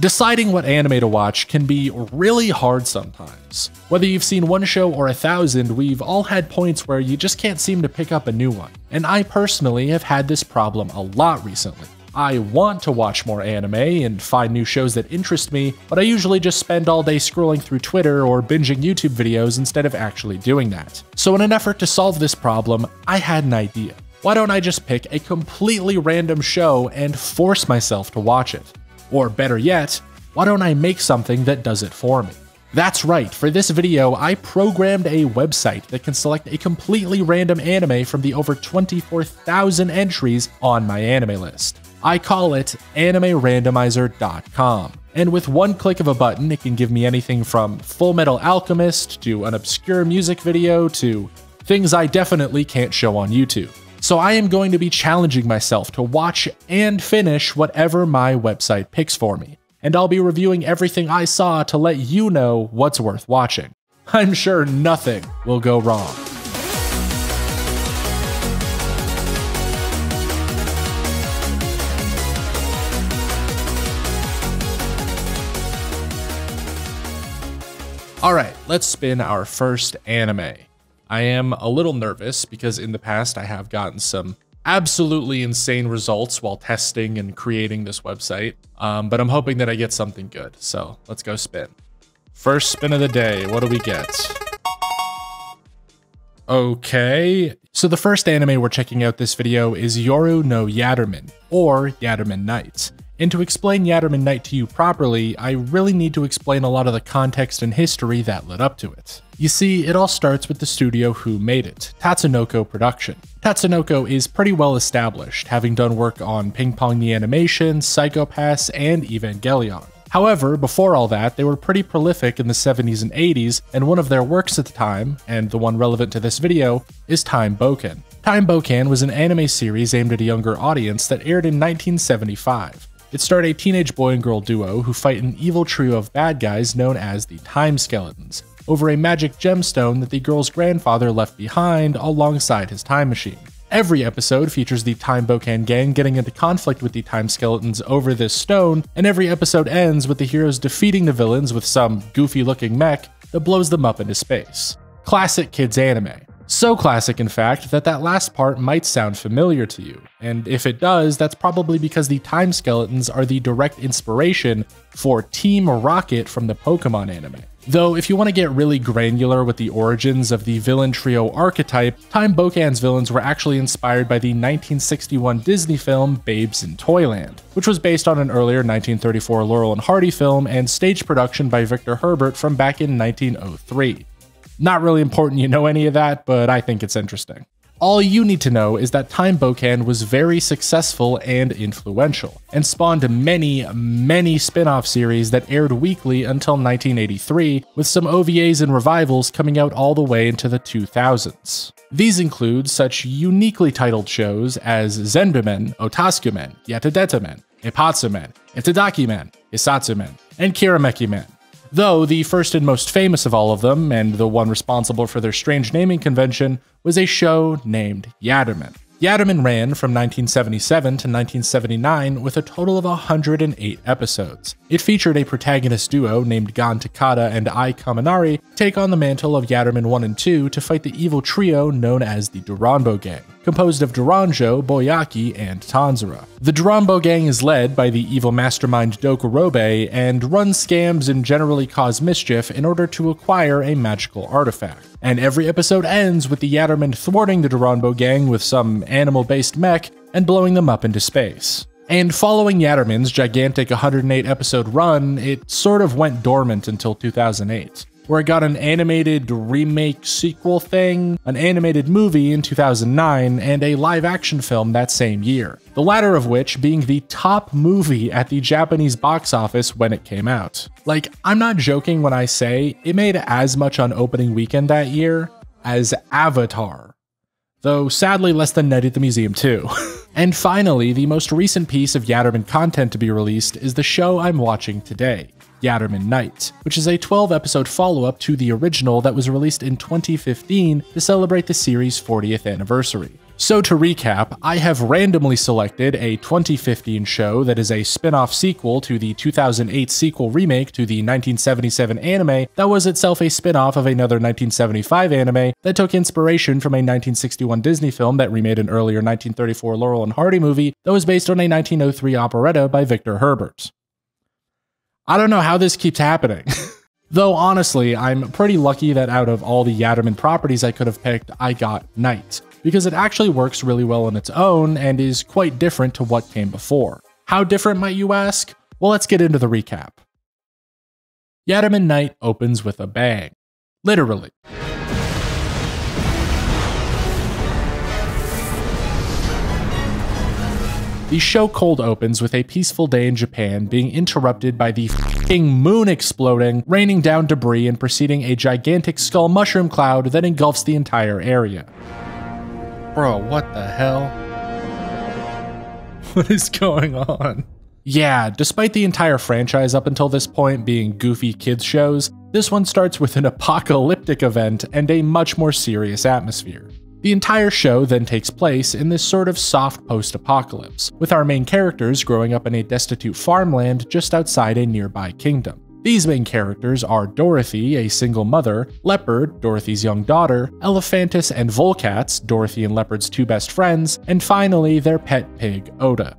Deciding what anime to watch can be really hard sometimes. Whether you've seen one show or a thousand, we've all had points where you just can't seem to pick up a new one. And I personally have had this problem a lot recently. I want to watch more anime and find new shows that interest me, but I usually just spend all day scrolling through Twitter or binging YouTube videos instead of actually doing that. So, in an effort to solve this problem, I had an idea. Why don't I just pick a completely random show and force myself to watch it? Or better yet, why don't I make something that does it for me? That's right, for this video, I programmed a website that can select a completely random anime from the over 24,000 entries on my anime list. I call it animerandomizer.com. And with one click of a button, it can give me anything from Full Metal Alchemist to an obscure music video to things I definitely can't show on YouTube. So I am going to be challenging myself to watch and finish whatever my website picks for me. And I'll be reviewing everything I saw to let you know what's worth watching. I'm sure nothing will go wrong. Alright, let's spin our first anime. I am a little nervous because in the past I have gotten some absolutely insane results while testing and creating this website, um, but I'm hoping that I get something good. So let's go spin. First spin of the day, what do we get? Okay, so the first anime we're checking out this video is Yoru no Yatterman, or Yatterman Nights. And to explain Yatterman Night to you properly, I really need to explain a lot of the context and history that led up to it. You see, it all starts with the studio who made it, Tatsunoko Production. Tatsunoko is pretty well established, having done work on Ping Pong the Animation, Psycho-Pass, and Evangelion. However, before all that, they were pretty prolific in the 70s and 80s, and one of their works at the time, and the one relevant to this video, is Time Bokan. Time Bokan was an anime series aimed at a younger audience that aired in 1975. It starred a teenage boy and girl duo who fight an evil trio of bad guys known as the Time Skeletons, over a magic gemstone that the girl's grandfather left behind alongside his time machine. Every episode features the Time Bokan gang getting into conflict with the Time Skeletons over this stone, and every episode ends with the heroes defeating the villains with some goofy looking mech that blows them up into space. Classic kids anime. So classic, in fact, that that last part might sound familiar to you. And if it does, that's probably because the Time Skeletons are the direct inspiration for Team Rocket from the Pokemon anime. Though, if you want to get really granular with the origins of the villain trio archetype, Time Bokan's villains were actually inspired by the 1961 Disney film Babes in Toyland, which was based on an earlier 1934 Laurel and Hardy film and stage production by Victor Herbert from back in 1903. Not really important you know any of that, but I think it's interesting. All you need to know is that Time Bokan was very successful and influential, and spawned many, many spin off series that aired weekly until 1983, with some OVAs and revivals coming out all the way into the 2000s. These include such uniquely titled shows as Zenbumen, Otasukeman, Yattodetaman, Ippatsuman, Itadakiman, Isatsumen, and Kirameki-men. Though the first and most famous of all of them, and the one responsible for their strange naming convention, was a show named Yatterman. Yatterman ran from 1977 to 1979 with a total of 108 episodes. It featured a protagonist duo named Gan Takada and Ai Kaminari take on the mantle of Yatterman 1 and 2 to fight the evil trio known as the Doronbo Gang composed of Doronjo, Boyaki, and Tonzura. The Doronbo gang is led by the evil mastermind Dokurobe and runs scams and generally cause mischief in order to acquire a magical artifact. And every episode ends with the Yatterman thwarting the Doronbo gang with some animal based mech and blowing them up into space. And following Yatterman's gigantic 108 episode run, it sort of went dormant until 2008 where it got an animated remake sequel thing, an animated movie in 2009, and a live action film that same year. The latter of which being the top movie at the Japanese box office when it came out. Like, I'm not joking when I say it made as much on opening weekend that year as Avatar. Though sadly less than Night at the Museum too. and finally, the most recent piece of Yatterman content to be released is the show I'm watching today. Yatterman Night, which is a 12 episode follow up to the original that was released in 2015 to celebrate the series' 40th anniversary. So, to recap, I have randomly selected a 2015 show that is a spin off sequel to the 2008 sequel remake to the 1977 anime that was itself a spin off of another 1975 anime that took inspiration from a 1961 Disney film that remade an earlier 1934 Laurel and Hardy movie that was based on a 1903 operetta by Victor Herbert. I don't know how this keeps happening. Though honestly, I'm pretty lucky that out of all the Yatterman properties I could have picked, I got Night, because it actually works really well on its own and is quite different to what came before. How different, might you ask? Well, let's get into the recap. Yatterman Night opens with a bang. Literally. The show cold opens with a peaceful day in Japan being interrupted by the fing moon exploding, raining down debris and preceding a gigantic skull mushroom cloud that engulfs the entire area. Bro, what the hell? What is going on? Yeah, despite the entire franchise up until this point being goofy kids shows, this one starts with an apocalyptic event and a much more serious atmosphere. The entire show then takes place in this sort of soft post apocalypse, with our main characters growing up in a destitute farmland just outside a nearby kingdom. These main characters are Dorothy, a single mother, Leopard, Dorothy's young daughter, Elephantis and Volcats, Dorothy and Leopard's two best friends, and finally their pet pig, Oda.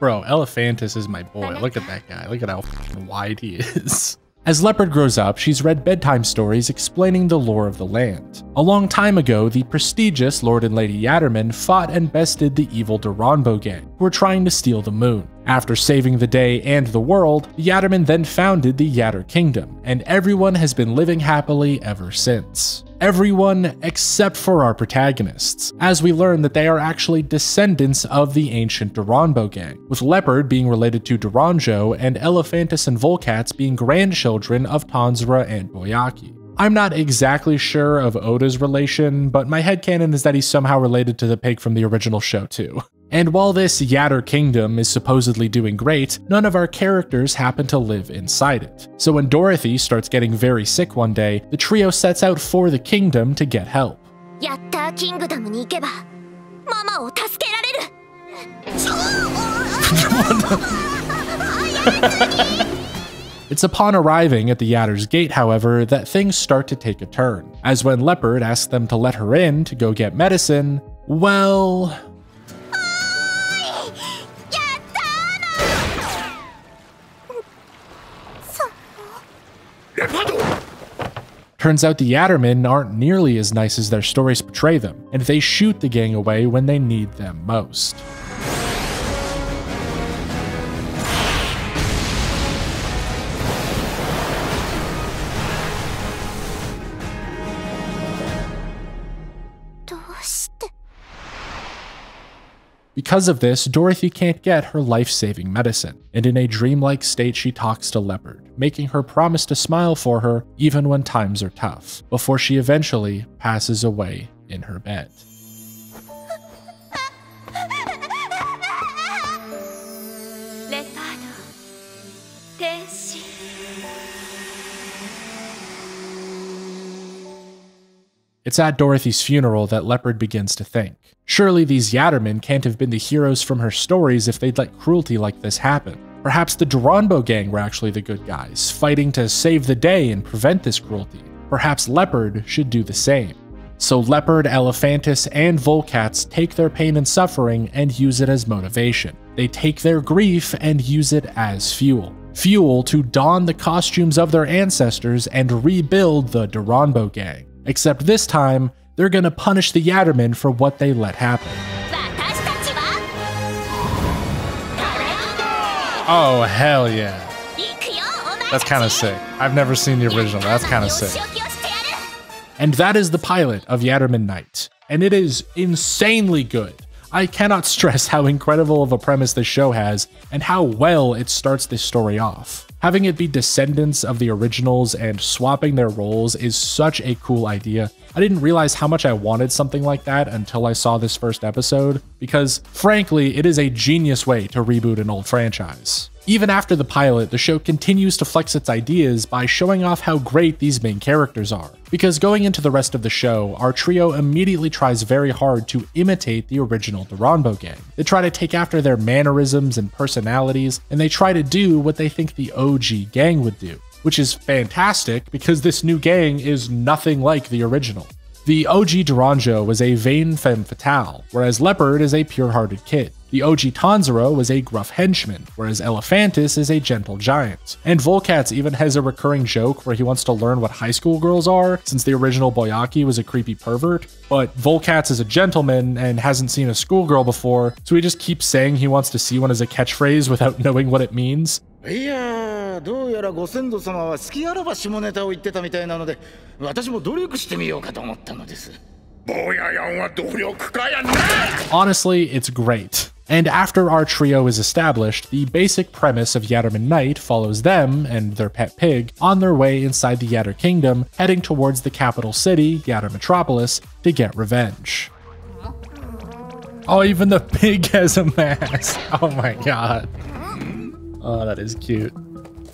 Bro, Elephantis is my boy. Look at that guy. Look at how wide he is. As Leopard grows up, she's read bedtime stories explaining the lore of the land. A long time ago, the prestigious Lord and Lady Yatterman fought and bested the evil Doronbo gang, who were trying to steal the moon. After saving the day and the world, the Yatterman then founded the Yatter Kingdom, and everyone has been living happily ever since everyone except for our protagonists, as we learn that they are actually descendants of the ancient Doronbo gang, with Leopard being related to Doronjo and Elephantis and Volcats being grandchildren of Tonzura and Boyaki. I'm not exactly sure of Oda's relation, but my headcanon is that he's somehow related to the pig from the original show too. And while this Yatter kingdom is supposedly doing great, none of our characters happen to live inside it. So when Dorothy starts getting very sick one day, the trio sets out for the kingdom to get help. It's upon arriving at the Yatter's gate, however, that things start to take a turn. As when Leopard asks them to let her in to go get medicine, well, Turns out the Yattermen aren't nearly as nice as their stories portray them, and they shoot the gang away when they need them most. Because of this, Dorothy can't get her life saving medicine, and in a dreamlike state, she talks to Leopard, making her promise to smile for her even when times are tough, before she eventually passes away in her bed. It's at Dorothy's funeral that Leopard begins to think. Surely these Yattermen can't have been the heroes from her stories if they'd let cruelty like this happen. Perhaps the Doronbo gang were actually the good guys, fighting to save the day and prevent this cruelty. Perhaps Leopard should do the same. So Leopard, Elephantis, and Volcats take their pain and suffering and use it as motivation. They take their grief and use it as fuel. Fuel to don the costumes of their ancestors and rebuild the Doronbo gang. Except this time, they're gonna punish the Yattermen for what they let happen. Oh, hell yeah. That's kind of sick. I've never seen the original. That's kind of sick. And that is the pilot of Yatterman Night. And it is insanely good. I cannot stress how incredible of a premise this show has and how well it starts this story off. Having it be descendants of the originals and swapping their roles is such a cool idea. I didn't realize how much I wanted something like that until I saw this first episode, because frankly, it is a genius way to reboot an old franchise. Even after the pilot, the show continues to flex its ideas by showing off how great these main characters are. Because going into the rest of the show, our trio immediately tries very hard to imitate the original Doronbo gang. They try to take after their mannerisms and personalities, and they try to do what they think the OG gang would do, which is fantastic because this new gang is nothing like the original. The OG Doronjo was a vain femme fatale, whereas Leopard is a pure hearted kid. The OG Tonzura was a gruff henchman, whereas Elephantis is a gentle giant. And Volcats even has a recurring joke where he wants to learn what high school girls are, since the original Boyaki was a creepy pervert. But Volcats is a gentleman and hasn't seen a schoolgirl before, so he just keeps saying he wants to see one as a catchphrase without knowing what it means. いやどうやらご先祖様は好きあらば下ネタを言ってたみたいなので私も努力してみようかと思ったのです坊ややんは努力家やな Honestly, it's great. And after our trio is established, the basic premise of Yatterman Night follows them and their pet pig on their way inside the Yatter Kingdom, heading towards the capital city, Yatter Metropolis, to get revenge. Oh, even the pig has a mask. Oh my god. Oh, that is cute.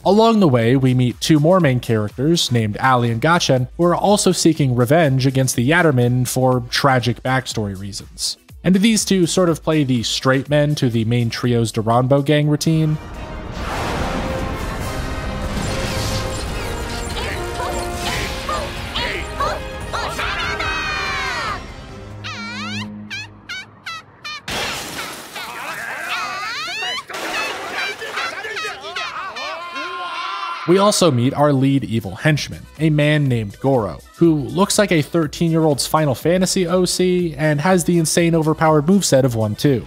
Along the way, we meet two more main characters named Ali and Gachen, who are also seeking revenge against the Yattermen for tragic backstory reasons. And these two sort of play the straight men to the main trio's Doronbo gang routine. We also meet our lead evil henchman, a man named Goro, who looks like a 13 year old's Final Fantasy OC and has the insane overpowered moveset of 1 2.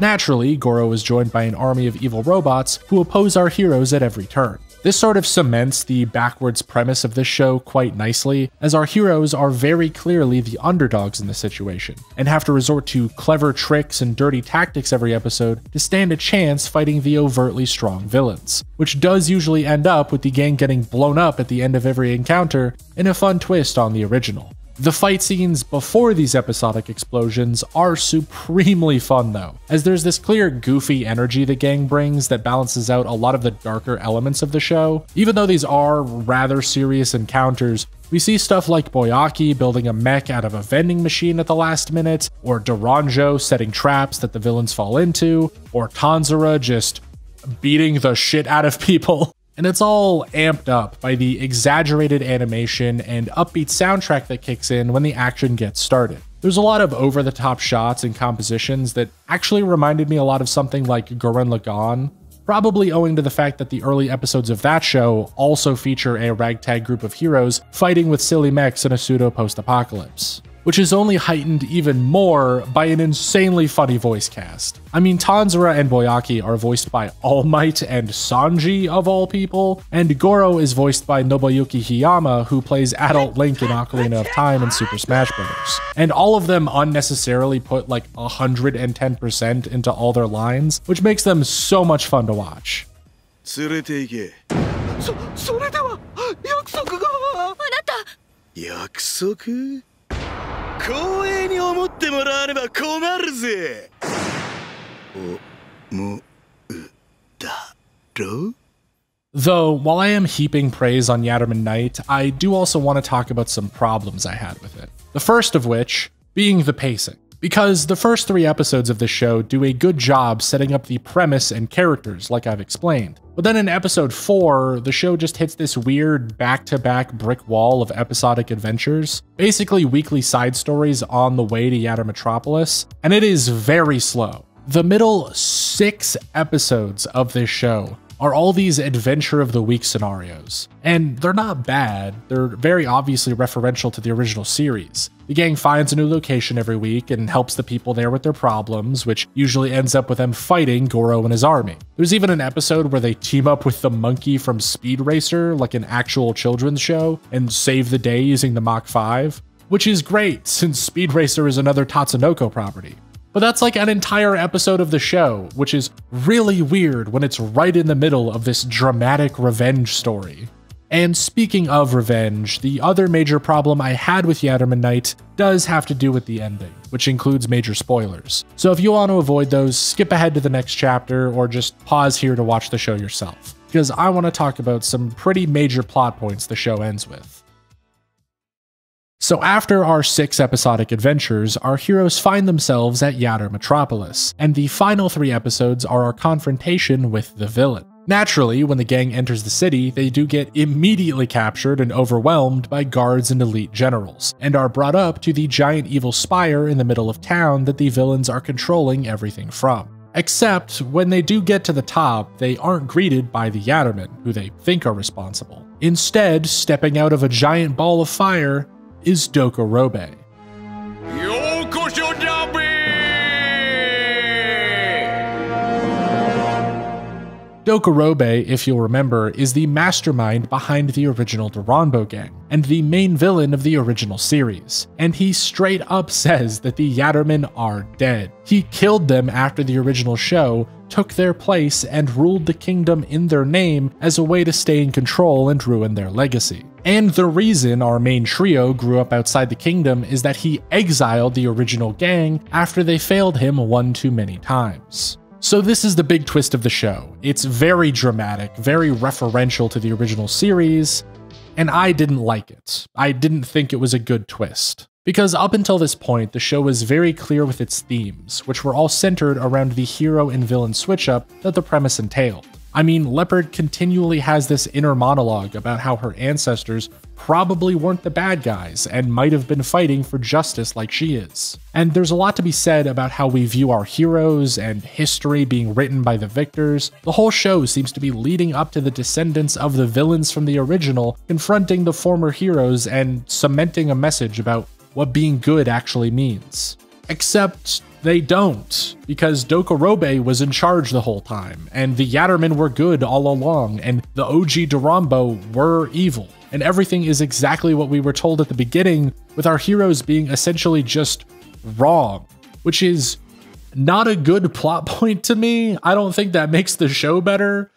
Naturally, Goro is joined by an army of evil robots who oppose our heroes at every turn. This sort of cements the backwards premise of this show quite nicely, as our heroes are very clearly the underdogs in the situation, and have to resort to clever tricks and dirty tactics every episode to stand a chance fighting the overtly strong villains, which does usually end up with the gang getting blown up at the end of every encounter in a fun twist on the original. The fight scenes before these episodic explosions are supremely fun though, as there's this clear goofy energy the gang brings that balances out a lot of the darker elements of the show. Even though these are rather serious encounters, we see stuff like Boyaki building a mech out of a vending machine at the last minute, or Doronjo setting traps that the villains fall into, or Tonzura just beating the shit out of people. And it's all amped up by the exaggerated animation and upbeat soundtrack that kicks in when the action gets started. There's a lot of over the top shots and compositions that actually reminded me a lot of something like Gurren Lagann, probably owing to the fact that the early episodes of that show also feature a ragtag group of heroes fighting with silly mechs in a pseudo post apocalypse which is only heightened even more by an insanely funny voice cast. I mean, Tonzura and Boyaki are voiced by All Might and Sanji, of all people, and Goro is voiced by Nobuyuki Hiyama, who plays adult Link in Ocarina of Time and Super Smash Bros. And all of them unnecessarily put like 110% into all their lines, which makes them so much fun to watch. 連れて行けそそれでは約束があなた約束光栄に思ってもらわねば困るぜ Though, while I am heaping praise on Yatterman Night, I do also want to talk about some problems I had with it. The first of which being the pacing. Because the first three episodes of the show do a good job setting up the premise and characters, like I've explained. But then in episode 4, the show just hits this weird back to back brick wall of episodic adventures, basically weekly side stories on the way to Yatter Metropolis, and it is very slow. The middle six episodes of this show are all these adventure of the week scenarios. And they're not bad, they're very obviously referential to the original series. The gang finds a new location every week and helps the people there with their problems, which usually ends up with them fighting Goro and his army. There's even an episode where they team up with the monkey from Speed Racer, like an actual children's show, and save the day using the Mach 5, which is great since Speed Racer is another Tatsunoko property. But that's like an entire episode of the show, which is really weird when it's right in the middle of this dramatic revenge story. And speaking of revenge, the other major problem I had with Yatterman Night does have to do with the ending, which includes major spoilers. So if you want to avoid those, skip ahead to the next chapter or just pause here to watch the show yourself, because I want to talk about some pretty major plot points the show ends with. So, after our six episodic adventures, our heroes find themselves at Yatter Metropolis, and the final three episodes are our confrontation with the villain. Naturally, when the gang enters the city, they do get immediately captured and overwhelmed by guards and elite generals, and are brought up to the giant evil spire in the middle of town that the villains are controlling everything from. Except when they do get to the top, they aren't greeted by the Yattermen, who they think are responsible. Instead, stepping out of a giant ball of fire is Dokorobe. Dokorobe, if you'll remember, is the mastermind behind the original Doronbo gang, and the main villain of the original series. And he straight up says that the Yattermen are dead. He killed them after the original show, took their place, and ruled the kingdom in their name as a way to stay in control and ruin their legacy. And the reason our main trio grew up outside the kingdom is that he exiled the original gang after they failed him one too many times. So, this is the big twist of the show. It's very dramatic, very referential to the original series, and I didn't like it. I didn't think it was a good twist. Because up until this point, the show was very clear with its themes, which were all centered around the hero and villain switch up that the premise entailed. I mean, Leopard continually has this inner monologue about how her ancestors probably weren't the bad guys and might have been fighting for justice like she is. And there's a lot to be said about how we view our heroes and history being written by the victors. The whole show seems to be leading up to the descendants of the villains from the original confronting the former heroes and cementing a message about what being good actually means. Except they don't, because Dokorobe was in charge the whole time, and the Yattermen were good all along, and the OG Doronbo were evil. And everything is exactly what we were told at the beginning, with our heroes being essentially just wrong, which is not a good plot point to me. I don't think that makes the show better.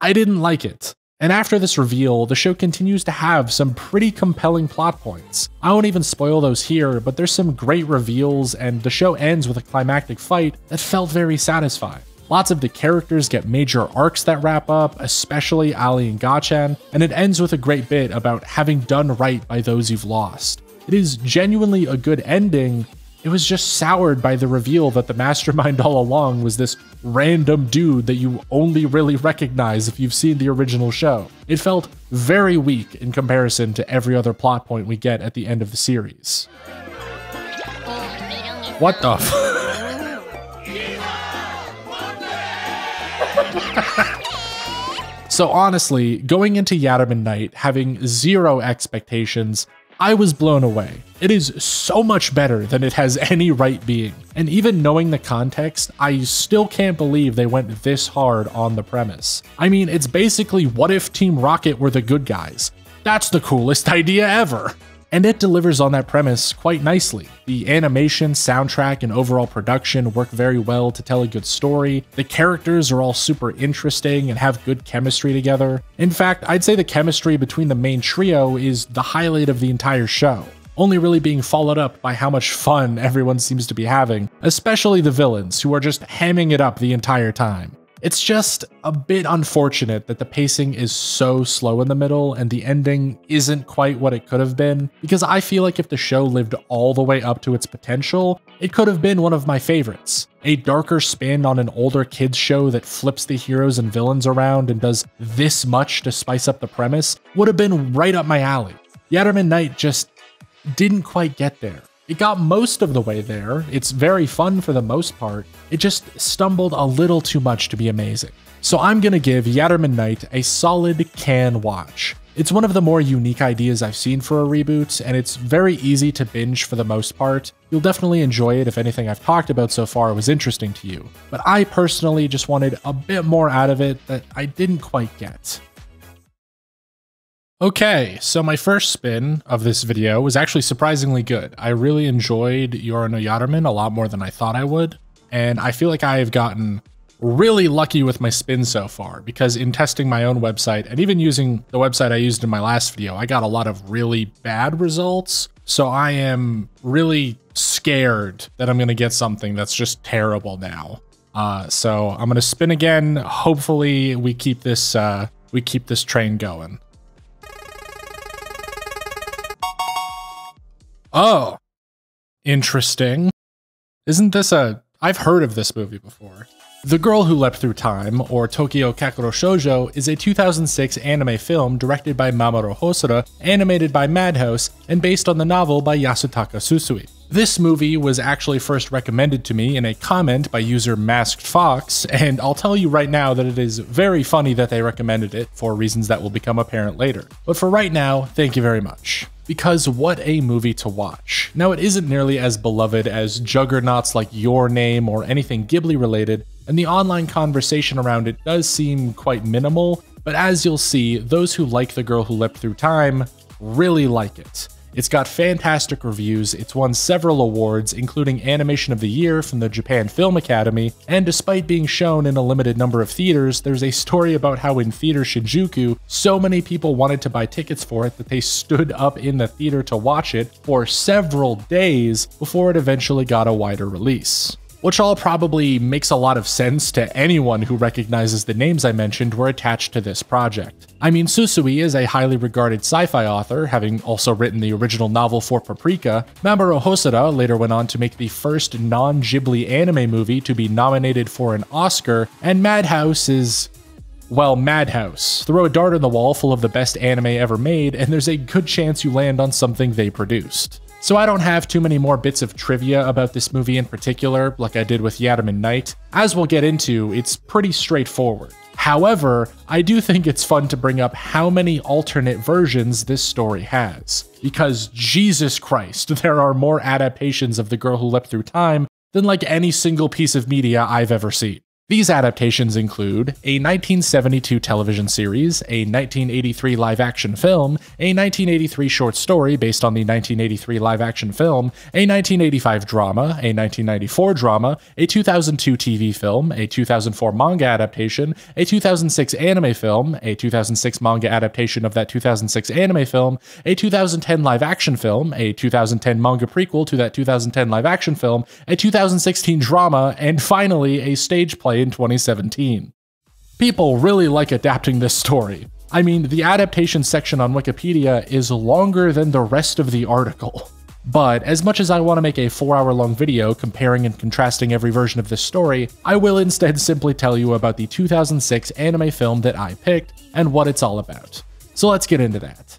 I didn't like it. And after this reveal, the show continues to have some pretty compelling plot points. I won't even spoil those here, but there's some great reveals, and the show ends with a climactic fight that felt very satisfying. Lots of the characters get major arcs that wrap up, especially Ali and Gachan, and it ends with a great bit about having done right by those you've lost. It is genuinely a good ending, it was just soured by the reveal that the mastermind all along was this random dude that you only really recognize if you've seen the original show. It felt very weak in comparison to every other plot point we get at the end of the series. What the So honestly, going into Yatterman Night having zero expectations, I was blown away. It is so much better than it has any right being. And even knowing the context, I still can't believe they went this hard on the premise. I mean, it's basically what if Team Rocket were the good guys? That's the coolest idea ever! and it delivers on that premise quite nicely. The animation, soundtrack, and overall production work very well to tell a good story. The characters are all super interesting and have good chemistry together. In fact, I'd say the chemistry between the main trio is the highlight of the entire show only really being followed up by how much fun everyone seems to be having, especially the villains, who are just hamming it up the entire time. It's just a bit unfortunate that the pacing is so slow in the middle and the ending isn't quite what it could have been, because I feel like if the show lived all the way up to its potential, it could have been one of my favorites. A darker spin on an older kids show that flips the heroes and villains around and does this much to spice up the premise would have been right up my alley. Yatterman Night just didn't quite get there. It got most of the way there. It's very fun for the most part. It just stumbled a little too much to be amazing. So I'm gonna give Yatterman Night a solid can watch. It's one of the more unique ideas I've seen for a reboot, and it's very easy to binge for the most part. You'll definitely enjoy it if anything I've talked about so far was interesting to you. But I personally just wanted a bit more out of it that I didn't quite get. Okay, so my first spin of this video was actually surprisingly good. I really enjoyed Yoru no Yatterman a lot more than I thought I would, and I feel like I have gotten really lucky with my spin so far because in testing my own website and even using the website I used in my last video, I got a lot of really bad results. So I am really scared that I'm going to get something that's just terrible now. Uh, so I'm going to spin again. Hopefully we keep this uh, we keep this train going. Oh, interesting. Isn't this a... I've heard of this movie before. The Girl Who Leapt Through Time, or Toki o Kakeru Shoujo, is a 2006 anime film directed by Mamoru Hosoda, animated by Madhouse, and based on the novel by Yasutaka Tsutsui. This movie was actually first recommended to me in a comment by user Masked Fox, and I'll tell you right now that it is very funny that they recommended it for reasons that will become apparent later. But for right now, thank you very much because what a movie to watch. Now, it isn't nearly as beloved as juggernauts like Your Name or anything Ghibli related, and the online conversation around it does seem quite minimal, but as you'll see, those who like The Girl Who Leapt Through Time really like it. It's got fantastic reviews, it's won several awards, including Animation of the Year from the Japan Film Academy, and despite being shown in a limited number of theaters, there's a story about how in Theater Shinjuku, so many people wanted to buy tickets for it that they stood up in the theater to watch it for several days before it eventually got a wider release which all probably makes a lot of sense to anyone who recognizes the names I mentioned were attached to this project. I mean, Tsutsui is a highly regarded sci-fi author, having also written the original novel for Paprika. Mamoru Hosoda later went on to make the first non-Ghibli anime movie to be nominated for an Oscar, and Madhouse is well, Madhouse. Throw a dart in the wall full of the best anime ever made, and there's a good chance you land on something they produced. So I don't have too many more bits of trivia about this movie in particular, like I did with Yatterman Night. As we'll get into, it's pretty straightforward. However, I do think it's fun to bring up how many alternate versions this story has. Because Jesus Christ, there are more adaptations of The Girl Who Leapt Through Time than like any single piece of media I've ever seen. These adaptations include a 1972 television series, a 1983 live action film, a 1983 short story based on the 1983 live action film, a 1985 drama, a 1994 drama, a 2002 TV film, a 2004 manga adaptation, a 2006 anime film, a 2006 manga adaptation of that 2006 anime film, a 2010 live action film, a 2010 manga prequel to that 2010 live action film, a 2016 drama, and finally a stage play in 2017. People really like adapting this story. I mean, the adaptation section on Wikipedia is longer than the rest of the article. But as much as I want to make a 4 hour long video comparing and contrasting every version of this story, I will instead simply tell you about the 2006 anime film that I picked and what it's all about. So let's get into that.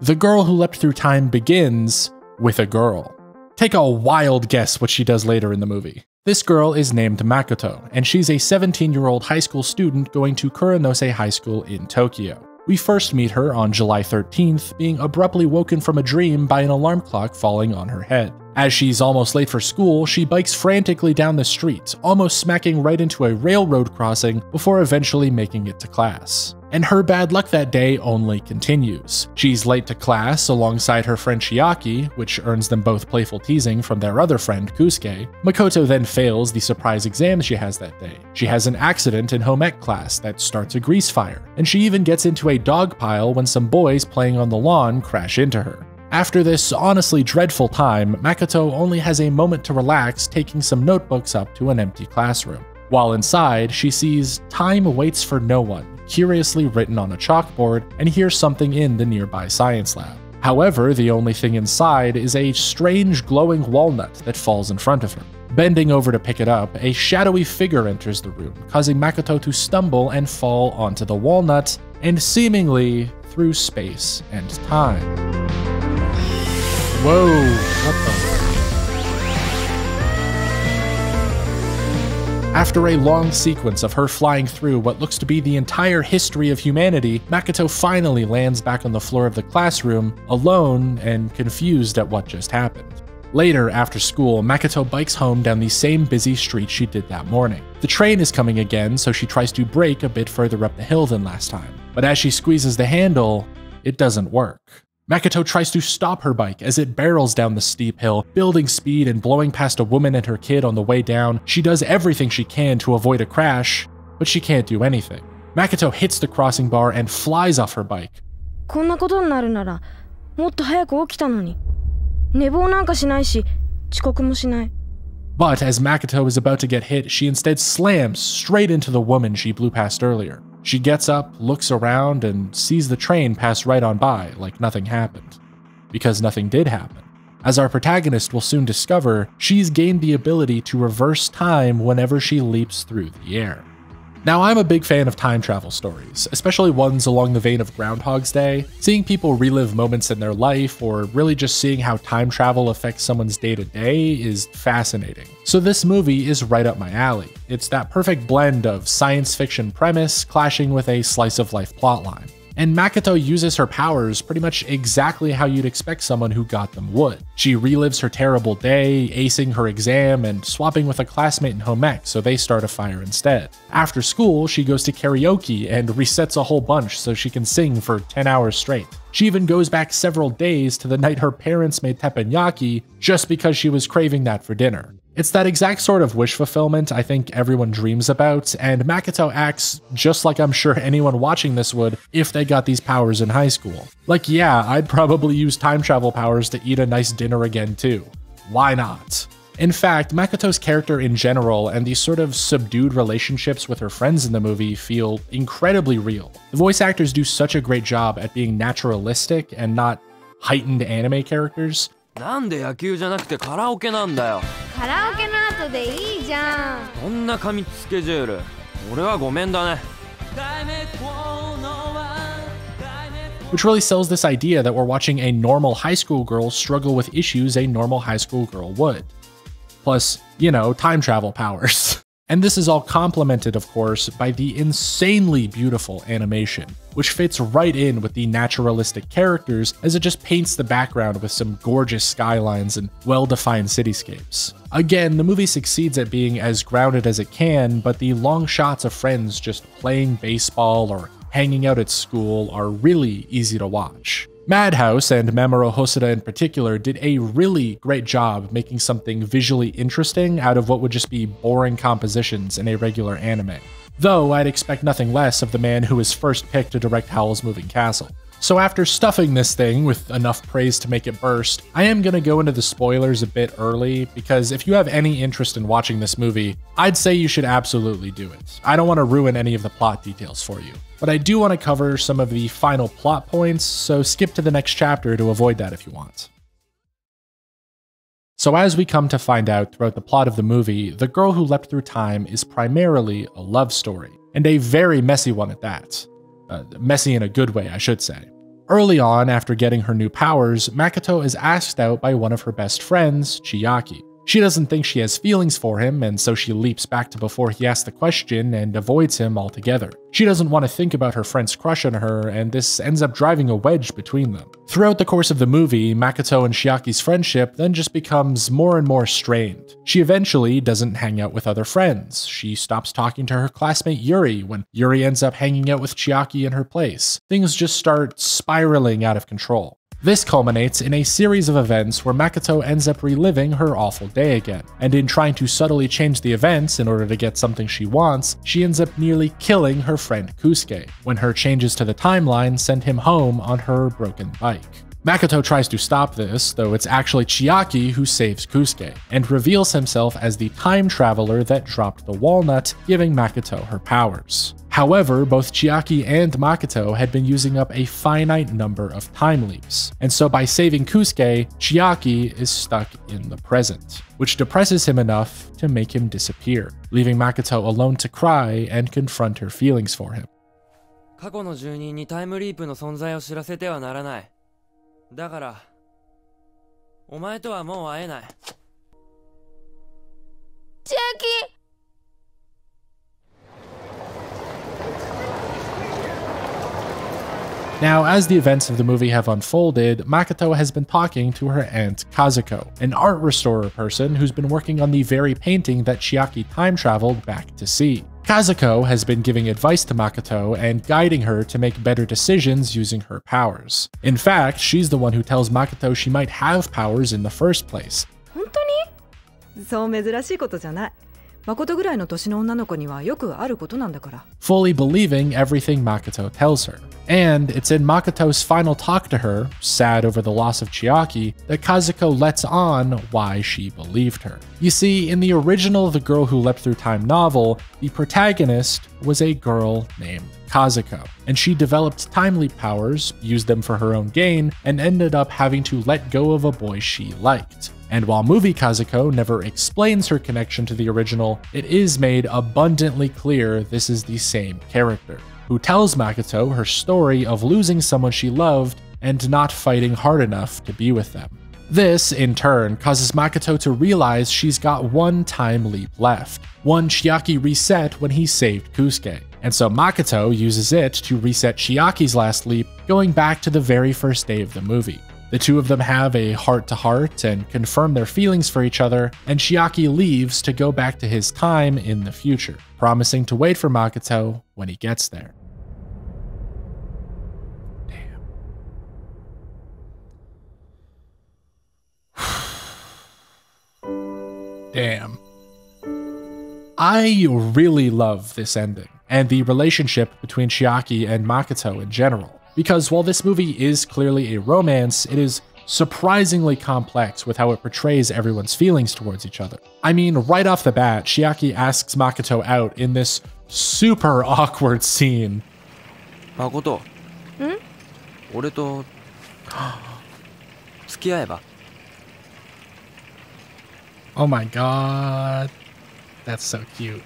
The Girl Who Leapt Through Time begins with a girl. Take a wild guess what she does later in the movie. This girl is named Makoto, and she's a 17 year old high school student going to Kuranose High School in Tokyo. We first meet her on July 13th, being abruptly woken from a dream by an alarm clock falling on her head. As she's almost late for school, she bikes frantically down the street, almost smacking right into a railroad crossing before eventually making it to class. And her bad luck that day only continues. She's late to class alongside her friend Chiaki, which earns them both playful teasing from their other friend, Kosuke. Makoto then fails the surprise exam she has that day. She has an accident in home ec class that starts a grease fire, and she even gets into a dog pile when some boys playing on the lawn crash into her. After this honestly dreadful time, Makoto only has a moment to relax, taking some notebooks up to an empty classroom. While inside, she sees Time waits for no one, curiously written on a chalkboard and hears something in the nearby science lab. However, the only thing inside is a strange glowing walnut that falls in front of her. Bending over to pick it up, a shadowy figure enters the room, causing Makoto to stumble and fall onto the walnut, and seemingly through space and time. Whoa, what the After a long sequence of her flying through what looks to be the entire history of humanity, Makoto finally lands back on the floor of the classroom, alone and confused at what just happened. Later, after school, Makoto bikes home down the same busy street she did that morning. The train is coming again, so she tries to brake a bit further up the hill than last time. But as she squeezes the handle, it doesn't work. Makoto tries to stop her bike as it barrels down the steep hill, building speed and blowing past a woman and her kid on the way down. She does everything she can to avoid a crash, but she can't do anything. Makoto hits the crossing bar and flies off her bike. こんなことになるならもっと早く起きたのに寝坊なんかしないし遅刻もしない But as Makoto is about to get hit, she instead slams straight into the woman she blew past earlier. She gets up, looks around, and sees the train pass right on by, like nothing happened. Because nothing did happen. As our protagonist will soon discover, she's gained the ability to reverse time whenever she leaps through the air. Now, I'm a big fan of time travel stories, especially ones along the vein of Groundhog's Day. Seeing people relive moments in their life, or really just seeing how time travel affects someone's day to day, is fascinating. So, this movie is right up my alley. It's that perfect blend of science fiction premise clashing with a slice of life plotline and Makoto uses her powers pretty much exactly how you'd expect someone who got them would. She relives her terrible day, acing her exam, and swapping with a classmate in home ec so they start a fire instead. After school, she goes to karaoke and resets a whole bunch so she can sing for 10 hours straight. She even goes back several days to the night her parents made teppanyaki just because she was craving that for dinner. It's that exact sort of wish fulfillment I think everyone dreams about, and Makoto acts just like I'm sure anyone watching this would if they got these powers in high school. Like, yeah, I'd probably use time travel powers to eat a nice dinner again too. Why not? In fact, Makoto's character in general and these sort of subdued relationships with her friends in the movie feel incredibly real. The voice actors do such a great job at being naturalistic and not heightened anime characters, なんで野球じゃなくてカラオケなんだよカラオケの後でいいじゃんこんな過密スケジュール俺はごめんだね which really sells this idea that we're watching a normal high school girl struggle with issues a normal high school girl would. Plus, you know, time travel powers. And this is all complemented, of course, by the insanely beautiful animation, which fits right in with the naturalistic characters as it just paints the background with some gorgeous skylines and well defined cityscapes. Again, the movie succeeds at being as grounded as it can, but the long shots of friends just playing baseball or hanging out at school are really easy to watch. Madhouse, and Mamoru Hosoda in particular, did a really great job making something visually interesting out of what would just be boring compositions in a regular anime. Though I'd expect nothing less of the man who was first picked to direct Howl's Moving Castle. So after stuffing this thing with enough praise to make it burst, I am going to go into the spoilers a bit early because if you have any interest in watching this movie, I'd say you should absolutely do it. I don't want to ruin any of the plot details for you. But I do want to cover some of the final plot points, so skip to the next chapter to avoid that if you want. So, as we come to find out throughout the plot of the movie, The Girl Who Leapt Through Time is primarily a love story, and a very messy one at that. Uh, messy in a good way, I should say. Early on, after getting her new powers, Makoto is asked out by one of her best friends, Chiaki. She doesn't think she has feelings for him, and so she leaps back to before he asks the question and avoids him altogether. She doesn't want to think about her friend's crush on her, and this ends up driving a wedge between them. Throughout the course of the movie, Makoto and Chiaki's friendship then just becomes more and more strained. She eventually doesn't hang out with other friends. She stops talking to her classmate Yuri when Yuri ends up hanging out with Chiaki in her place. Things just start spiraling out of control. This culminates in a series of events where Makoto ends up reliving her awful day again, and in trying to subtly change the events in order to get something she wants, she ends up nearly killing her friend Kosuke, when her changes to the timeline send him home on her broken bike. Makoto tries to stop this, though it's actually Chiaki who saves Kosuke, and reveals himself as the time traveler that dropped the walnut, giving Makoto her powers. However, both Chiaki and Makoto had been using up a finite number of time leaps, and so by saving Kosuke, Chiaki is stuck in the present, which depresses him enough to make him disappear, leaving Makoto alone to cry and confront her feelings for him. 過去の住人にタイムリープの存在を知らせてはならない。だから、お前とはもう会えない。千秋 Now, as the events of the movie have unfolded, Makoto has been talking to her aunt Kazuko, an art restorer person who's been working on the very painting that Chiaki time traveled back to see. Kazuko has been giving advice to Makoto and guiding her to make better decisions using her powers. In fact, she's the one who tells Makoto she might have powers in the first place. 本当にそう珍しいことじゃない 誠ぐらいの年の女の子にはよくあることなんだから fully believing everything Makoto tells her. And it's in Makoto's final talk to her, sad over the loss of Chiaki, that Kazuko lets on why she believed her. You see, in the original The Girl Who Leapt Through Time novel, the protagonist was a girl named Kazuko, and she developed time leap powers, used them for her own gain, and ended up having to let go of a boy she liked. And while movie Kazuko never explains her connection to the original, it is made abundantly clear this is the same character, who tells Makoto her story of losing someone she loved and not fighting hard enough to be with them. This, in turn, causes Makoto to realize she's got one time leap left, one Chiaki reset when he saved Kosuke. And so Makoto uses it to reset Chiaki's last leap, going back to the very first day of the movie. The two of them have a heart to heart and confirm their feelings for each other, and Chiaki leaves to go back to his time in the future, promising to wait for Makoto when he gets there. Damn. Damn. I really love this ending and the relationship between Chiaki and Makoto in general because while this movie is clearly a romance, it is surprisingly complex with how it portrays everyone's feelings towards each other. I mean, right off the bat, Chiaki asks Makoto out in this super awkward scene. Makoto. Hmm? 俺と付き合えば Oh my god. That's so cute.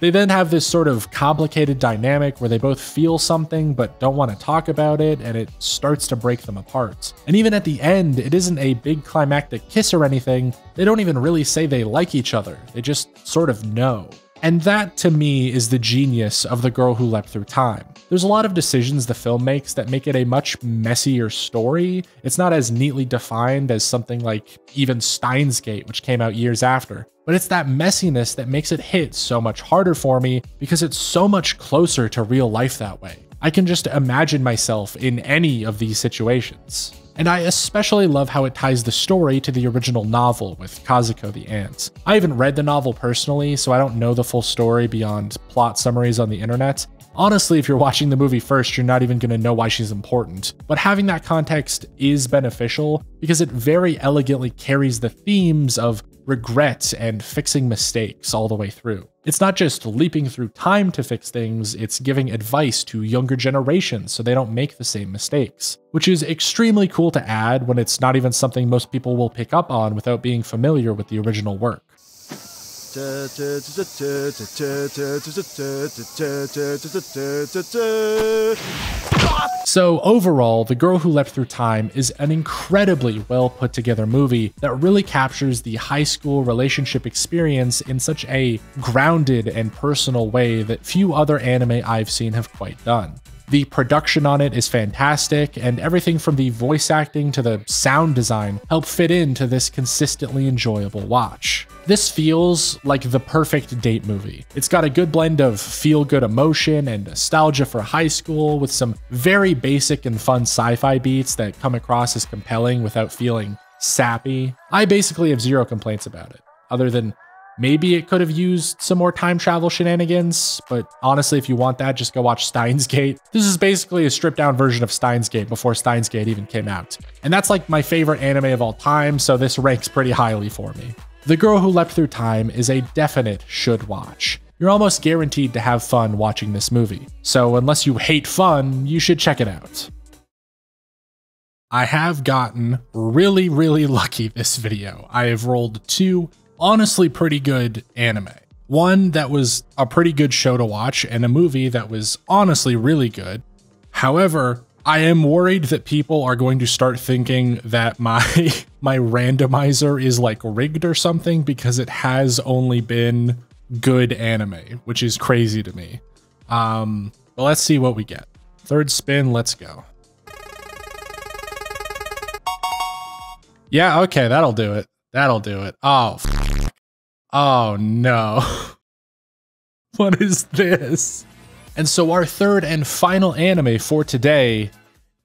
They then have this sort of complicated dynamic where they both feel something but don't want to talk about it, and it starts to break them apart. And even at the end, it isn't a big climactic kiss or anything. They don't even really say they like each other, they just sort of know. And that, to me, is the genius of The Girl Who Leapt Through Time. There's a lot of decisions the film makes that make it a much messier story. It's not as neatly defined as something like even Steins Gate, which came out years after. But it's that messiness that makes it hit so much harder for me because it's so much closer to real life that way. I can just imagine myself in any of these situations. And I especially love how it ties the story to the original novel with Kazuko the Aunt. I haven't read the novel personally, so I don't know the full story beyond plot summaries on the internet. Honestly, if you're watching the movie first, you're not even going to know why she's important. But having that context is beneficial because it very elegantly carries the themes of regret and fixing mistakes all the way through. It's not just leaping through time to fix things, it's giving advice to younger generations so they don't make the same mistakes, which is extremely cool to add when it's not even something most people will pick up on without being familiar with the original work. So, overall, The Girl Who Leapt Through Time is an incredibly well put together movie that really captures the high school relationship experience in such a grounded and personal way that few other anime I've seen have quite done. The production on it is fantastic, and everything from the voice acting to the sound design help fit into this consistently enjoyable watch. This feels like the perfect date movie. It's got a good blend of feel good emotion and nostalgia for high school with some very basic and fun sci fi beats that come across as compelling without feeling sappy. I basically have zero complaints about it, other than Maybe it could have used some more time travel shenanigans, but honestly, if you want that, just go watch Steins Gate. This is basically a stripped down version of Steins Gate before Steins Gate even came out. And that's like my favorite anime of all time, so this ranks pretty highly for me. The Girl Who Leapt Through Time is a definite should watch. You're almost guaranteed to have fun watching this movie, so unless you hate fun, you should check it out. I have gotten really, really lucky this video. I have rolled two honestly pretty good anime. One that was a pretty good show to watch, and a movie that was honestly really good. However, I am worried that people are going to start thinking that my my randomizer is like rigged or something because it has only been good anime, which is crazy to me. Um, but let's see what we get. Third spin, let's go. Yeah, okay, that'll do it. That'll do it. Oh, oh no. what is this? And so our third and final anime for today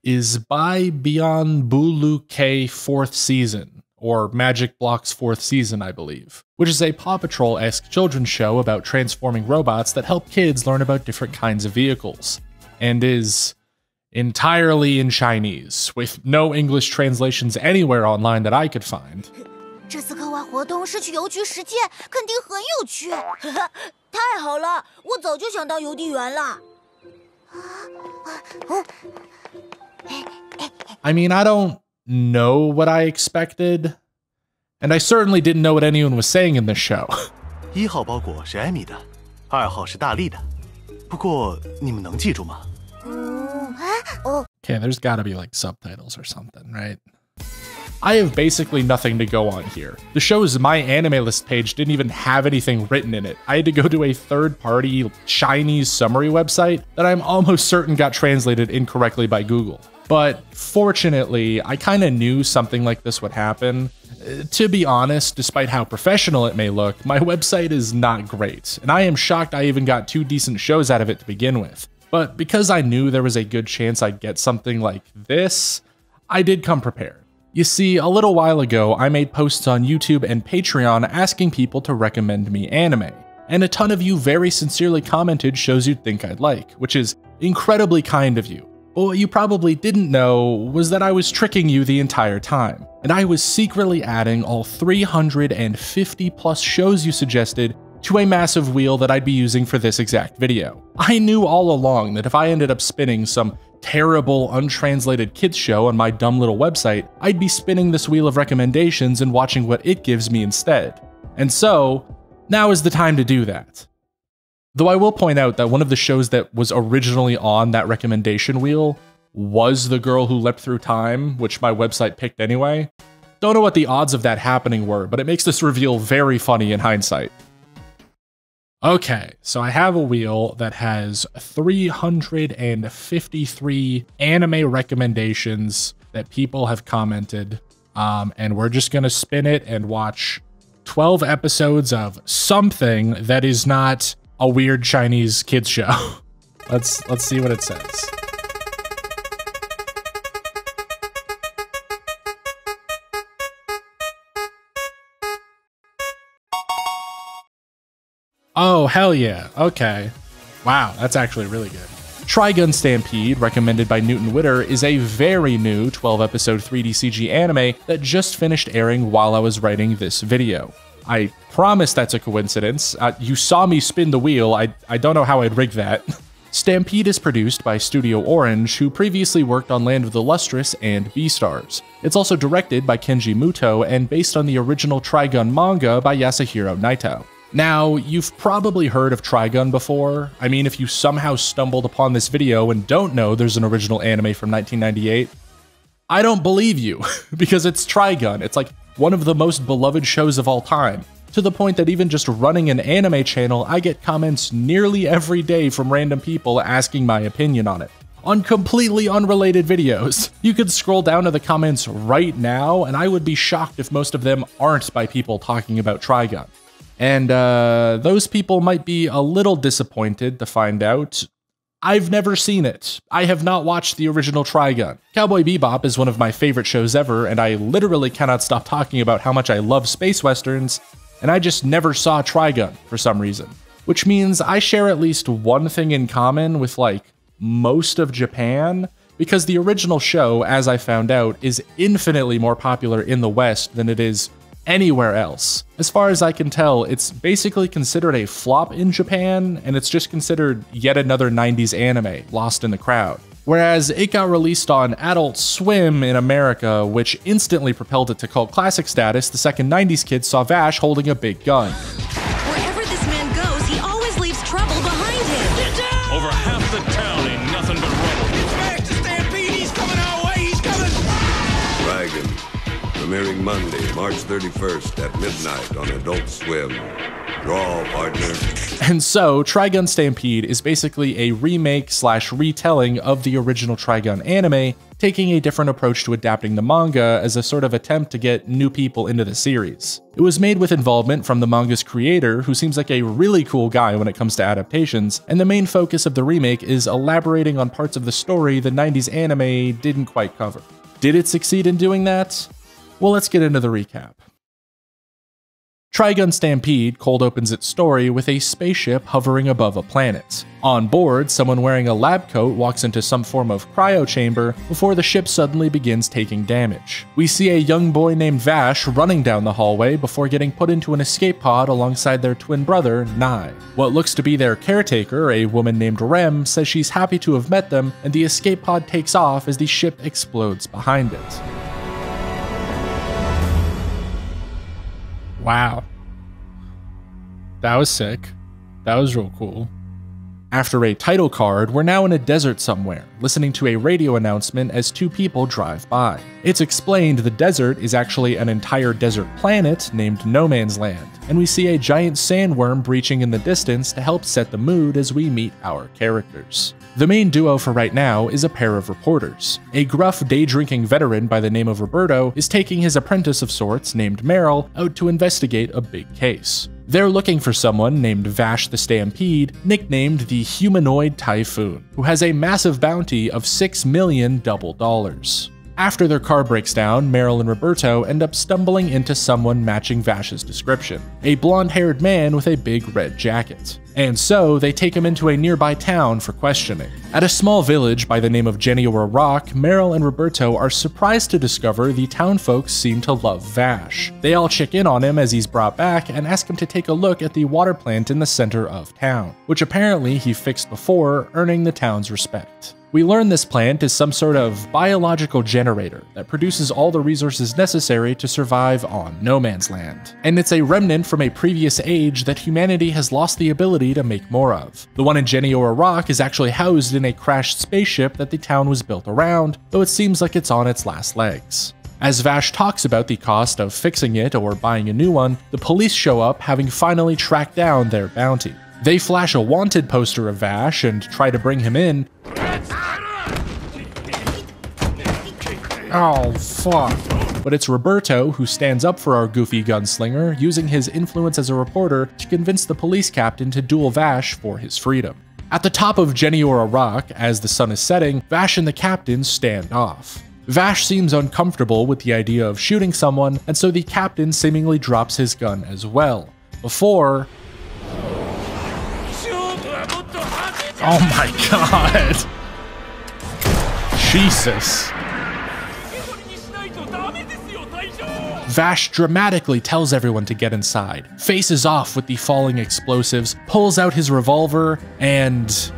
is by Beyond Bulu K fourth season, or Magic Block's fourth season, I believe, which is a Paw Patrol esque children's show about transforming robots that help kids learn about different kinds of vehicles, and is entirely in Chinese, with no English translations anywhere online that I could find. 这次课外活动是去邮局实践，肯定很有趣。太好了，我早就想当邮递员了。 I mean, I don't know what I expected, and I certainly didn't know what anyone was saying in this show. 一号包裹是艾米的，二号是大力的。不过你们能记住吗？ Okay, there's gotta be like subtitles or something, right? I have basically nothing to go on here. The show's My Anime List page didn't even have anything written in it. I had to go to a third party Chinese summary website that I'm almost certain got translated incorrectly by Google. But fortunately, I kind of knew something like this would happen. To be honest, despite how professional it may look, my website is not great, and I am shocked I even got two decent shows out of it to begin with. But because I knew there was a good chance I'd get something like this, I did come prepared. You see, a little while ago, I made posts on YouTube and Patreon asking people to recommend me anime, and a ton of you very sincerely commented shows you'd think I'd like, which is incredibly kind of you. But what you probably didn't know was that I was tricking you the entire time, and I was secretly adding all 350 plus shows you suggested to a massive wheel that I'd be using for this exact video. I knew all along that if I ended up spinning some terrible untranslated kids show on my dumb little website, I'd be spinning this wheel of recommendations and watching what it gives me instead. And so, now is the time to do that. Though I will point out that one of the shows that was originally on that recommendation wheel was The Girl Who Leapt Through Time, which my website picked anyway. Don't know what the odds of that happening were, but it makes this reveal very funny in hindsight. Okay, so I have a wheel that has 353 anime recommendations that people have commented, um, and we're just gonna spin it and watch 12 episodes of something that is not a weird Chinese kids show. let's let's see what it says. Oh, hell yeah. Okay. Wow, that's actually really good. Trigun Stampede, recommended by Newton Witter, is a very new 12 episode 3D CG anime that just finished airing while I was writing this video. I promise that's a coincidence. Uh, you saw me spin the wheel, I, I don't know how I'd rig that. Stampede is produced by Studio Orange, who previously worked on Land of the Lustrous and Beastars. It's also directed by Kenji Muto and based on the original Trigun manga by Yasuhiro Nightow. Now, you've probably heard of Trigun before. I mean, if you somehow stumbled upon this video and don't know there's an original anime from 1998, I don't believe you, because it's Trigun. It's like one of the most beloved shows of all time, to the point that even just running an anime channel, I get comments nearly every day from random people asking my opinion on it. On completely unrelated videos. You could scroll down to the comments right now, and I would be shocked if most of them aren't by people talking about Trigun. And uh, those people might be a little disappointed to find out. I've never seen it. I have not watched the original Trigun. Cowboy Bebop is one of my favorite shows ever, and I literally cannot stop talking about how much I love space westerns, and I just never saw Trigun for some reason. Which means I share at least one thing in common with like most of Japan, because the original show, as I found out, is infinitely more popular in the West than it is anywhere else. As far as I can tell, it's basically considered a flop in Japan, and it's just considered yet another 90s anime lost in the crowd. Whereas it got released on Adult Swim in America, which instantly propelled it to cult classic status the second 90s kids saw Vash holding a big gun. Wherever this man goes, he always leaves trouble behind him. Over half the town ain't nothing but rubble. It's Master Stampede. He's coming our way. He's coming. Trigun, premiering Monday, March 31st at midnight on Adult Swim. Draw, partner. And so, Trigun Stampede is basically a remake slash retelling of the original Trigun anime, taking a different approach to adapting the manga as a sort of attempt to get new people into the series. It was made with involvement from the manga's creator, who seems like a really cool guy when it comes to adaptations, and the main focus of the remake is elaborating on parts of the story the 90s anime didn't quite cover. Did it succeed in doing that? Well, let's get into the recap. Trigun Stampede cold opens its story with a spaceship hovering above a planet. On board, someone wearing a lab coat walks into some form of cryo chamber before the ship suddenly begins taking damage. We see a young boy named Vash running down the hallway before getting put into an escape pod alongside their twin brother, Nai. What looks to be their caretaker, a woman named Rem, says she's happy to have met them, and the escape pod takes off as the ship explodes behind it. Wow. That was sick. That was real cool. After a title card, we're now in a desert somewhere, listening to a radio announcement as two people drive by. It's explained the desert is actually an entire desert planet named No Man's Land, and we see a giant sandworm breaching in the distance to help set the mood as we meet our characters. The main duo for right now is a pair of reporters. A gruff day drinking veteran by the name of Roberto is taking his apprentice of sorts, named Meryl, out to investigate a big case. They're looking for someone named Vash the Stampede, nicknamed the Humanoid Typhoon, who has a massive bounty of 6 million double dollars. After their car breaks down, Meryl and Roberto end up stumbling into someone matching Vash's description a blonde haired man with a big red jacket. And so they take him into a nearby town for questioning. At a small village by the name of Jeneora Rock, Meryl and Roberto are surprised to discover the town folks seem to love Vash. They all check in on him as he's brought back and ask him to take a look at the water plant in the center of town, which apparently he fixed before, earning the town's respect. We learn this plant is some sort of biological generator that produces all the resources necessary to survive on no man's land. And it's a remnant from a previous age that humanity has lost the ability to make more of. The one in Jeneora Rock is actually housed in a crashed spaceship that the town was built around, though it seems like it's on its last legs. As Vash talks about the cost of fixing it or buying a new one, the police show up having finally tracked down their bounty. They flash a wanted poster of Vash and try to bring him in, Oh, fuck. But it's Roberto who stands up for our goofy gunslinger, using his influence as a reporter to convince the police captain to duel Vash for his freedom. At the top of Jeneora Rock, as the sun is setting, Vash and the captain stand off. Vash seems uncomfortable with the idea of shooting someone, and so the captain seemingly drops his gun as well. Before. Oh my god! Jesus. Vash dramatically tells everyone to get inside, faces off with the falling explosives, pulls out his revolver, and.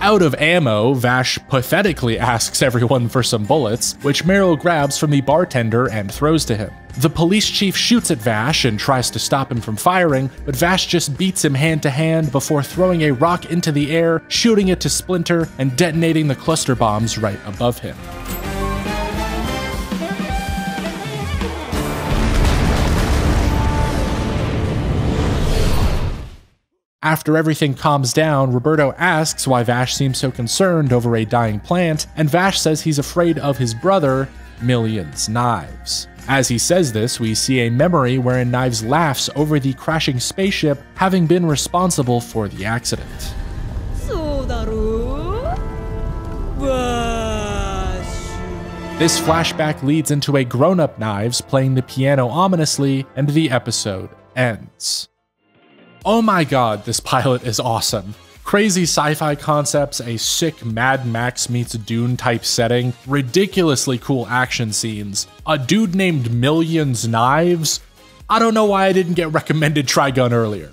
Out of ammo, Vash pathetically asks everyone for some bullets, which Meryl grabs from the bartender and throws to him. The police chief shoots at Vash and tries to stop him from firing, but Vash just beats him hand to hand before throwing a rock into the air, shooting it to splinter, and detonating the cluster bombs right above him. After everything calms down, Roberto asks why Vash seems so concerned over a dying plant, and Vash says he's afraid of his brother, Millions Knives. As he says this, we see a memory wherein Knives laughs over the crashing spaceship having been responsible for the accident. This flashback leads into a grown up Knives playing the piano ominously, and the episode ends. Oh my god, this pilot is awesome. Crazy sci fi concepts, a sick Mad Max meets Dune type setting, ridiculously cool action scenes, a dude named Millions Knives. I don't know why I didn't get recommended Trigun earlier.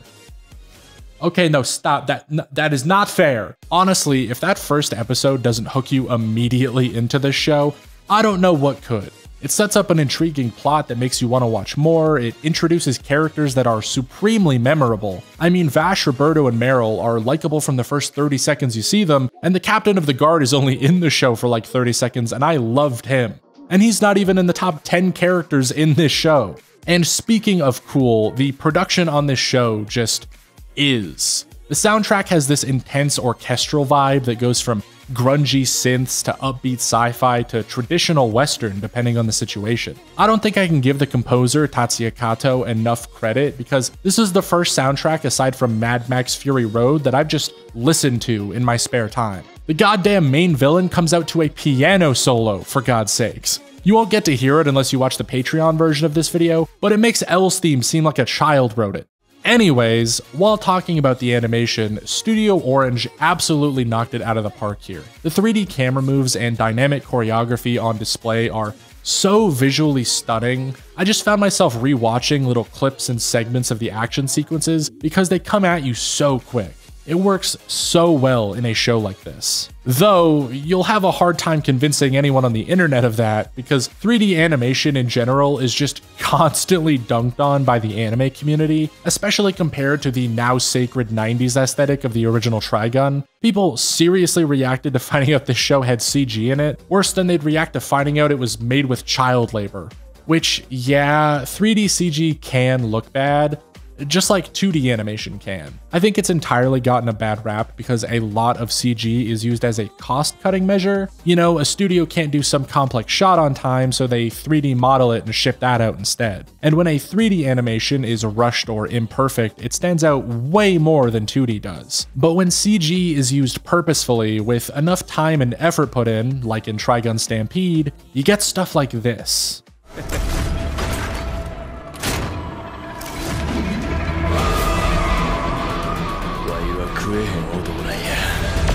Okay, no, stop. That that is not fair. Honestly, if that first episode doesn't hook you immediately into this show, I don't know what could. It sets up an intriguing plot that makes you want to watch more, it introduces characters that are supremely memorable. I mean, Vash, Roberto, and Meryl are likable from the first 30 seconds you see them, and the captain of the guard is only in the show for like 30 seconds, and I loved him. And he's not even in the top 10 characters in this show. And speaking of cool, the production on this show just is. The soundtrack has this intense orchestral vibe that goes from grungy synths to upbeat sci fi to traditional western, depending on the situation. I don't think I can give the composer, Tatsuya Kato, enough credit because this is the first soundtrack aside from Mad Max Fury Road that I've just listened to in my spare time. The goddamn main villain comes out to a piano solo, for God's sakes. You won't get to hear it unless you watch the Patreon version of this video, but it makes L's theme seem like a child wrote it. Anyways, while talking about the animation, Studio Orange absolutely knocked it out of the park here. The 3D camera moves and dynamic choreography on display are so visually stunning. I just found myself rewatching little clips and segments of the action sequences because they come at you so quick. It works so well in a show like this. Though, you'll have a hard time convincing anyone on the internet of that because 3D animation in general is just constantly dunked on by the anime community, especially compared to the now sacred 90s aesthetic of the original Trigun. People seriously reacted to finding out this show had CG in it, worse than they'd react to finding out it was made with child labor. Which, yeah, 3D CG can look bad, just like 2D animation can. I think it's entirely gotten a bad rap because a lot of CG is used as a cost cutting measure. You know, a studio can't do some complex shot on time, so they 3D model it and ship that out instead. And when a 3D animation is rushed or imperfect, it stands out way more than 2D does. But when CG is used purposefully with enough time and effort put in, like in Trigun Stampede, you get stuff like this.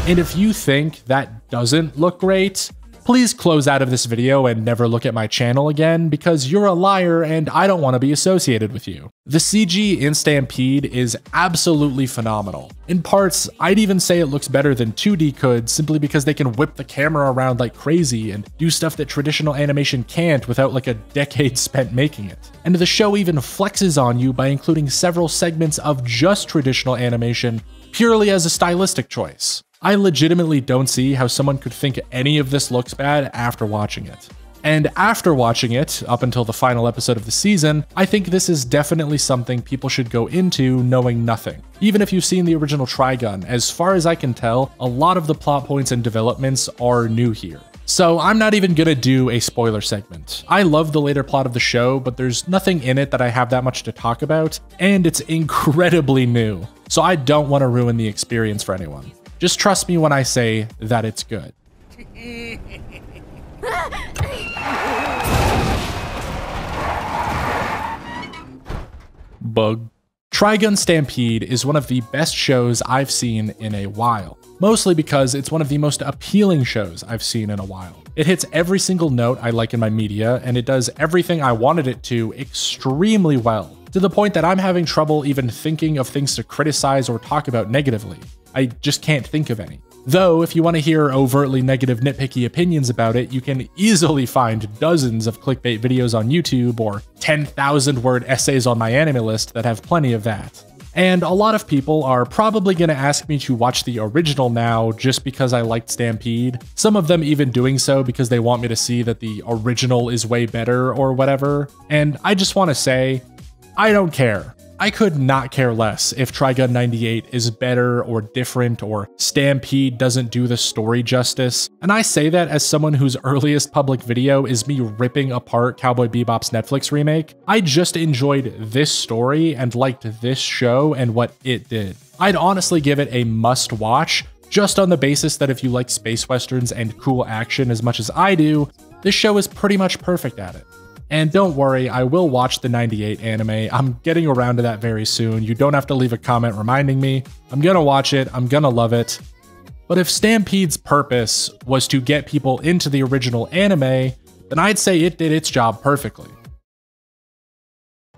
And if you think that doesn't look great, please close out of this video and never look at my channel again because you're a liar and I don't want to be associated with you. The CG in Stampede is absolutely phenomenal. In parts, I'd even say it looks better than 2D could simply because they can whip the camera around like crazy and do stuff that traditional animation can't without like a decade spent making it. And the show even flexes on you by including several segments of just traditional animation purely as a stylistic choice. I legitimately don't see how someone could think any of this looks bad after watching it. And after watching it, up until the final episode of the season, I think this is definitely something people should go into knowing nothing. Even if you've seen the original Trigun, as far as I can tell, a lot of the plot points and developments are new here. So I'm not even gonna do a spoiler segment. I love the later plot of the show, but there's nothing in it that I have that much to talk about, and it's incredibly new. So I don't want to ruin the experience for anyone. Just trust me when I say that it's good. Bug. Trigun Stampede is one of the best shows I've seen in a while, mostly because it's one of the most appealing shows I've seen in a while. It hits every single note I like in my media, and it does everything I wanted it to extremely well, to the point that I'm having trouble even thinking of things to criticize or talk about negatively. I just can't think of any. Though, if you want to hear overtly negative, nitpicky opinions about it, you can easily find dozens of clickbait videos on YouTube or 10,000 word essays on my anime list that have plenty of that. And a lot of people are probably going to ask me to watch the original now just because I liked Stampede. Some of them even doing so because they want me to see that the original is way better or whatever. And I just want to say, I don't care. I could not care less if Trigun 98 is better or different or Stampede doesn't do the story justice. And I say that as someone whose earliest public video is me ripping apart Cowboy Bebop's Netflix remake. I just enjoyed this story and liked this show and what it did. I'd honestly give it a must watch just on the basis that if you like space westerns and cool action as much as I do, this show is pretty much perfect at it. And don't worry, I will watch the 98 anime. I'm getting around to that very soon. You don't have to leave a comment reminding me. I'm gonna watch it, I'm gonna love it. But if Stampede's purpose was to get people into the original anime, then I'd say it did its job perfectly.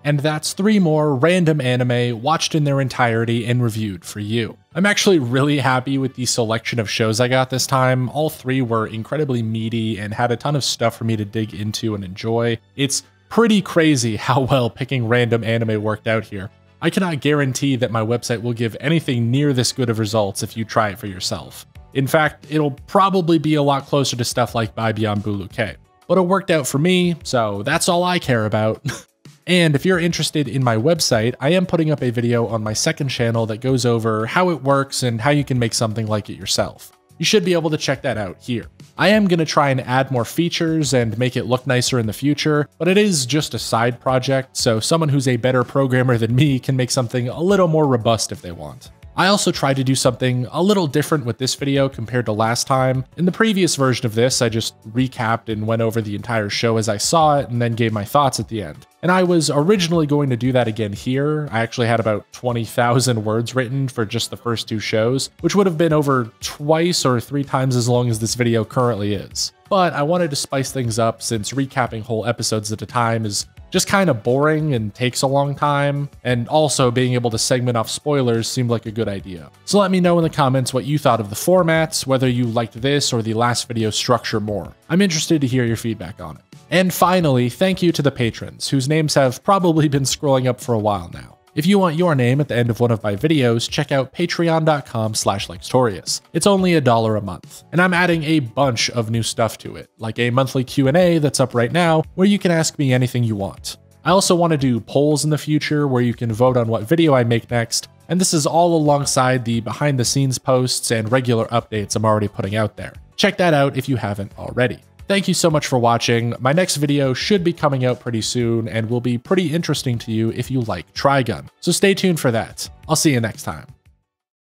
And that's three more random anime watched in their entirety and reviewed for you. I'm actually really happy with the selection of shows I got this time. All three were incredibly meaty and had a ton of stuff for me to dig into and enjoy. It's pretty crazy how well picking random anime worked out here. I cannot guarantee that my website will give anything near this good of results if you try it for yourself. In fact, it'll probably be a lot closer to stuff like By Beyond Bulu K. But it worked out for me, so that's all I care about. And if you're interested in my website, I am putting up a video on my second channel that goes over how it works and how you can make something like it yourself. You should be able to check that out here. I am going to try and add more features and make it look nicer in the future, but it is just a side project, so someone who's a better programmer than me can make something a little more robust if they want. I also tried to do something a little different with this video compared to last time. In the previous version of this, I just recapped and went over the entire show as I saw it and then gave my thoughts at the end. And I was originally going to do that again here. I actually had about 20,000 words written for just the first two shows, which would have been over twice or three times as long as this video currently is. But I wanted to spice things up since recapping whole episodes at a time is just kind of boring and takes a long time, and also being able to segment off spoilers seemed like a good idea. So let me know in the comments what you thought of the formats, whether you liked this or the last video structure more. I'm interested to hear your feedback on it. And finally, thank you to the patrons, whose names have probably been scrolling up for a while now. If you want your name at the end of one of my videos, check out patreon.com slash Lextorias. It's only a dollar a month, and I'm adding a bunch of new stuff to it, like a monthly Q&A that's up right now, where you can ask me anything you want. I also want to do polls in the future where you can vote on what video I make next, and this is all alongside the behind the scenes posts and regular updates I'm already putting out there. Check that out if you haven't already. Thank you so much for watching. My next video should be coming out pretty soon and will be pretty interesting to you if you like Trigun. So stay tuned for that. I'll see you next time.